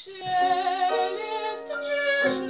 шелест нежный.